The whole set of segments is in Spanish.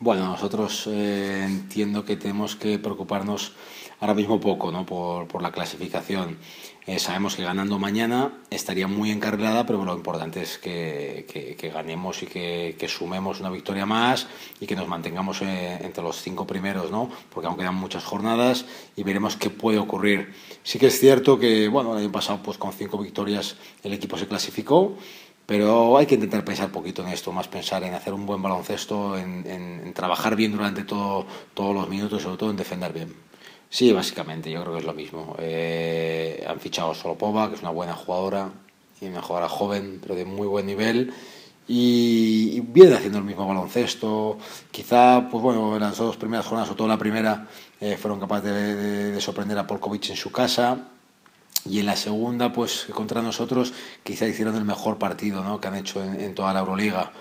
Bueno, nosotros eh, entiendo que tenemos que preocuparnos ahora mismo poco ¿no? por, por la clasificación. Eh, sabemos que ganando mañana estaría muy encarrilada, pero lo importante es que, que, que ganemos y que, que, sumemos una victoria más y que nos mantengamos eh, entre los cinco primeros, ¿no? porque aún quedan muchas jornadas y veremos qué puede ocurrir. Sí que es cierto que bueno, el año pasado pues, con cinco victorias el equipo se clasificó pero hay que intentar pensar poquito en esto, más pensar en hacer un buen baloncesto, en, en, en trabajar bien durante todo, todos los minutos sobre todo en defender bien. Sí, básicamente, yo creo que es lo mismo. Eh, han fichado solo Pova, que es una buena jugadora, y una jugadora joven, pero de muy buen nivel. Y viene haciendo el mismo baloncesto. Quizá, pues bueno, en las dos primeras jornadas, o toda la primera, eh, fueron capaces de, de, de sorprender a Polkovic en su casa y en la segunda, pues contra nosotros, quizá hicieron el mejor partido ¿no? que han hecho en, toda la Euroliga.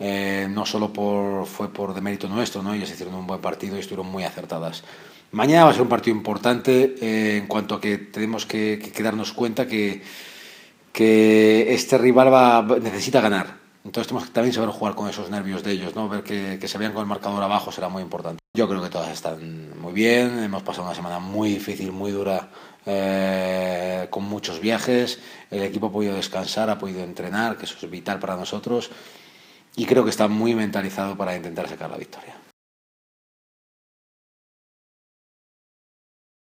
Eh, no solo por, fue por demérito nuestro, ¿no? ellos hicieron un buen partido y estuvieron muy acertadas. Mañana va a ser un partido importante eh, en cuanto a que tenemos que, darnos cuenta que, que este rival va, necesita ganar. Entonces tenemos que también saber jugar con esos nervios de ellos, ¿no? ver que, que se vean con el marcador abajo será muy importante. Yo creo que todas están muy bien, hemos pasado una semana muy difícil, muy dura eh, con muchos viajes, el equipo ha podido descansar, ha podido entrenar, que eso es vital para nosotros, y creo que está muy mentalizado para intentar sacar la victoria.